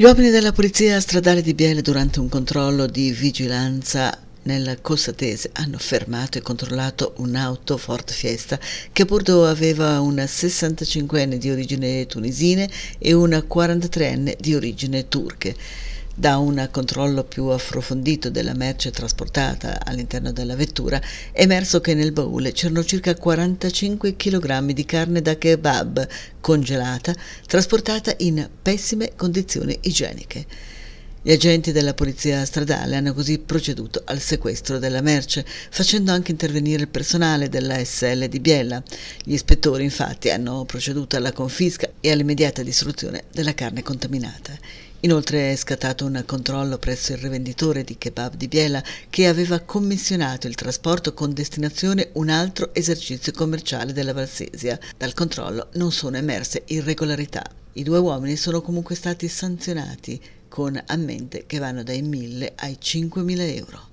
Gli uomini della polizia stradale di Biele durante un controllo di vigilanza nella Cossatese hanno fermato e controllato un'auto Ford Fiesta che a bordo aveva una 65enne di origine tunisine e una 43enne di origine turche. Da un controllo più approfondito della merce trasportata all'interno della vettura è emerso che nel baule c'erano circa 45 kg di carne da kebab congelata trasportata in pessime condizioni igieniche. Gli agenti della polizia stradale hanno così proceduto al sequestro della merce, facendo anche intervenire il personale della SL di Biella. Gli ispettori infatti hanno proceduto alla confisca e all'immediata distruzione della carne contaminata. Inoltre è scattato un controllo presso il rivenditore di kebab di Biella che aveva commissionato il trasporto con destinazione un altro esercizio commerciale della Valsesia. Dal controllo non sono emerse irregolarità. I due uomini sono comunque stati sanzionati con ammente che vanno dai 1.000 ai 5.000 euro.